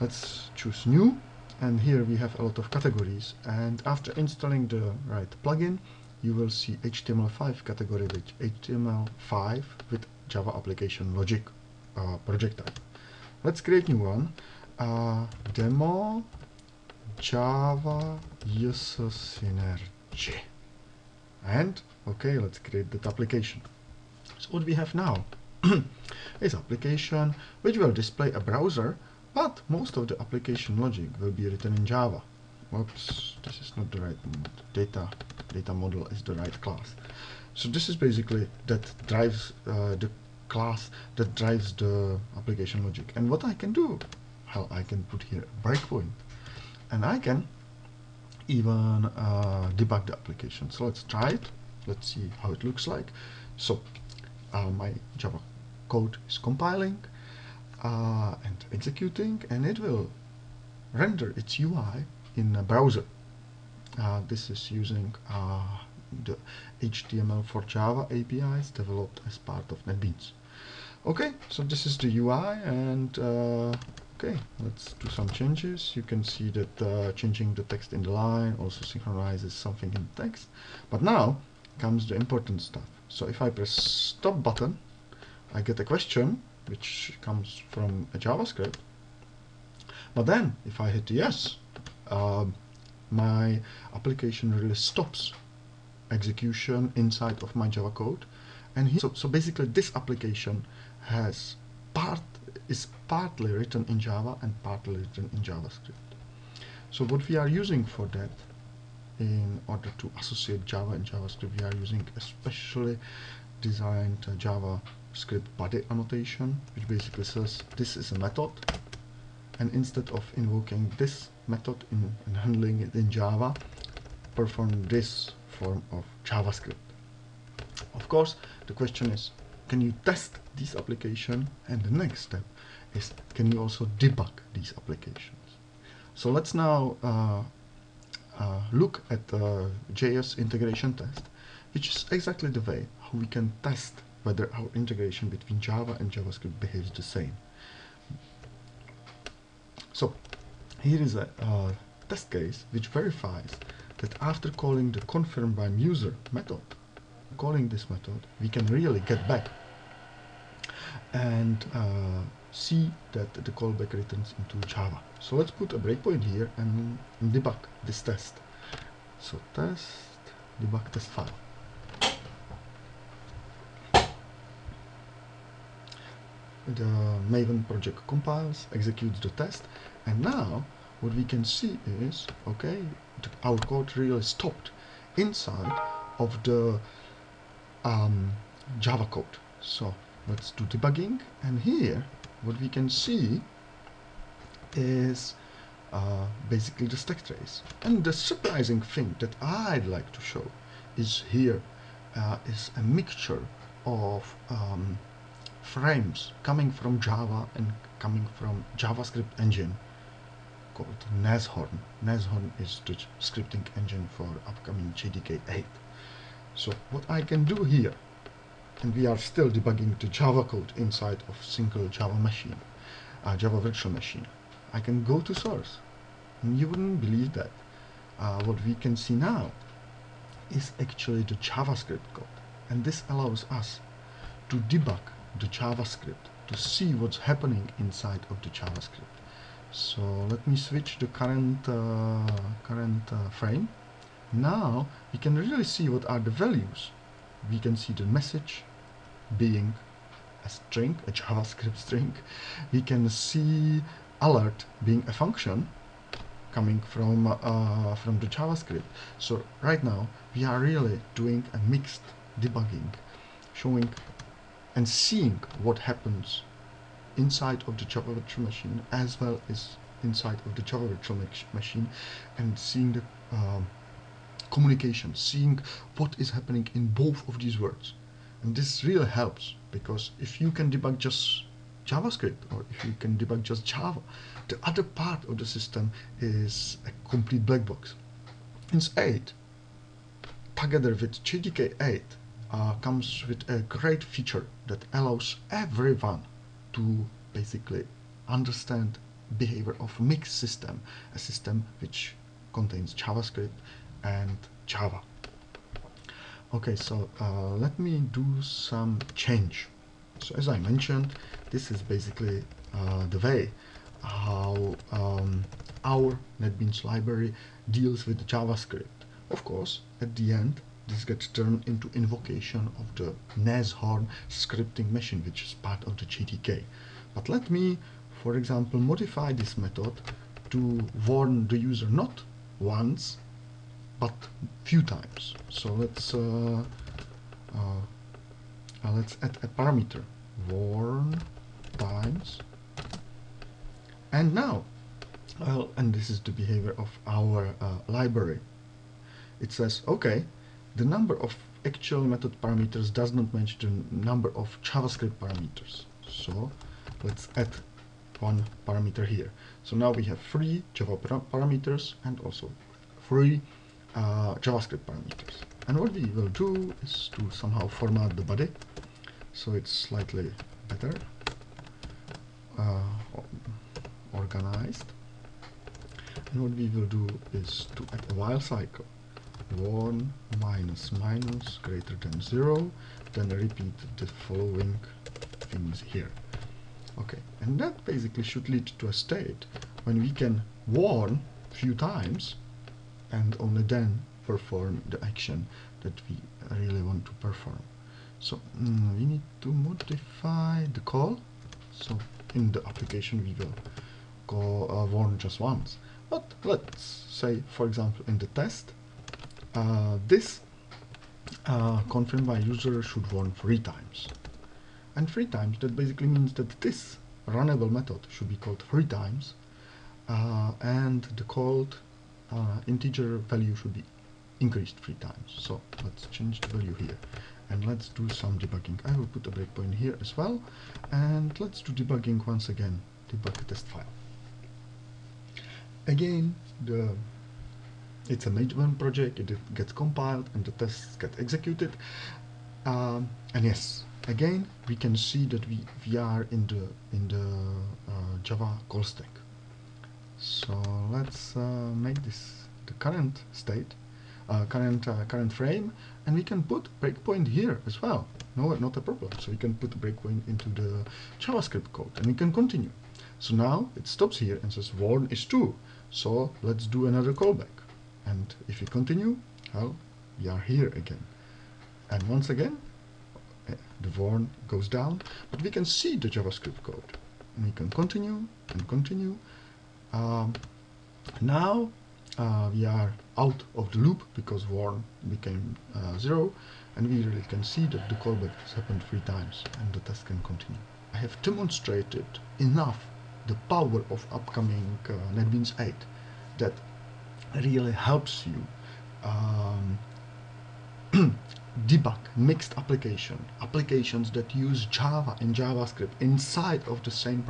let's choose new and here we have a lot of categories and after installing the right plugin you will see HTML5 category with HTML5 with Java application logic uh, project type. Let's create new one. Uh, demo Java user synergy. And okay, let's create that application. So what we have now is application which will display a browser, but most of the application logic will be written in Java. Whoops, this is not the right data data model is the right class. So this is basically that drives uh, the class that drives the application logic. And what I can do, well, I can put here a breakpoint, and I can even uh, debug the application. So let's try it. Let's see how it looks like. So uh, my Java code is compiling uh, and executing, and it will render its UI in a browser. Uh, this is using uh, the HTML for Java APIs developed as part of NetBeans. Okay, so this is the UI and uh, okay, let's do some changes. You can see that uh, changing the text in the line also synchronizes something in the text. But now comes the important stuff. So if I press stop button, I get a question which comes from a JavaScript. But then if I hit yes, um, my application really stops execution inside of my Java code. And so, so basically this application has part is partly written in Java and partly written in JavaScript. So what we are using for that in order to associate Java and JavaScript, we are using a specially designed uh, JavaScript body annotation, which basically says this is a method, and instead of invoking this method in, and handling it in Java, perform this form of JavaScript. Of course, the question is, can you test this application? And the next step is, can you also debug these applications? So let's now uh, uh, look at the JS integration test, which is exactly the way how we can test whether our integration between Java and JavaScript behaves the same. So here is a uh, test case which verifies that after calling the confirm by user method, calling this method, we can really get back and uh, see that the callback returns into Java. So let's put a breakpoint here and, and debug this test. So test, debug test file. The Maven project compiles, executes the test, and now what we can see is, okay, our code really stopped inside of the um, Java code. So let's do debugging and here what we can see is uh, basically the stack trace. And the surprising thing that I'd like to show is here uh, is a mixture of um, frames coming from Java and coming from JavaScript engine called Nashorn. Nashorn is the scripting engine for upcoming JDK 8. So what I can do here, and we are still debugging the Java code inside of single Java machine, uh, Java virtual machine. I can go to source, and you wouldn't believe that. Uh, what we can see now is actually the JavaScript code, and this allows us to debug the JavaScript to see what's happening inside of the JavaScript. So let me switch the current uh, current uh, frame. Now we can really see what are the values. We can see the message being a string, a JavaScript string. We can see alert being a function coming from uh, from the JavaScript. So right now we are really doing a mixed debugging, showing and seeing what happens inside of the Java virtual machine as well as inside of the Java virtual machine and seeing the um, communication, seeing what is happening in both of these words. And this really helps because if you can debug just JavaScript or if you can debug just Java, the other part of the system is a complete black box. Ins 8, together with JDK 8, uh, comes with a great feature that allows everyone to basically understand behavior of mixed system, a system which contains JavaScript and Java. Okay, so uh, let me do some change. So as I mentioned, this is basically uh, the way how um, our NetBeans library deals with JavaScript. Of course, at the end, this gets turned into invocation of the Nashorn scripting machine, which is part of the JDK. But let me, for example, modify this method to warn the user not once, but few times. So let's uh, uh, uh, let's add a parameter warn times, and now, well, and this is the behavior of our uh, library. It says, okay, the number of actual method parameters does not match the number of JavaScript parameters. So let's add one parameter here. So now we have three Java parameters and also three uh, JavaScript parameters. And what we will do is to somehow format the body so it's slightly better uh, organized. And what we will do is to add a while cycle 1 minus minus greater than 0 then repeat the following things here. Okay and that basically should lead to a state when we can warn few times and only then perform the action that we really want to perform. So mm, we need to modify the call. So in the application we will call uh, warn just once. But let's say for example in the test this uh, confirmed by user should run three times. And three times that basically means that this runnable method should be called three times uh, and the called uh, integer value should be increased three times. So let's change the value here. And let's do some debugging. I will put a breakpoint here as well. And let's do debugging once again. Debug test file. Again the it's a maven project it gets compiled and the tests get executed. Um, and yes again we can see that we, we are in the in the uh, Java call stack. So let's uh, make this the current state uh, current uh, current frame and we can put breakpoint here as well. No not a problem. So we can put the breakpoint into the JavaScript code and we can continue. So now it stops here and says warn is true. So let's do another callback and if we continue well we are here again. And once again eh, the warn goes down but we can see the JavaScript code. We can continue and continue. Um, now uh, we are out of the loop because warn became uh, zero and we really can see that the callback has happened three times and the test can continue. I have demonstrated enough the power of upcoming uh, NetBeans 8 that really helps you um, debug mixed application, applications that use Java and JavaScript inside of the same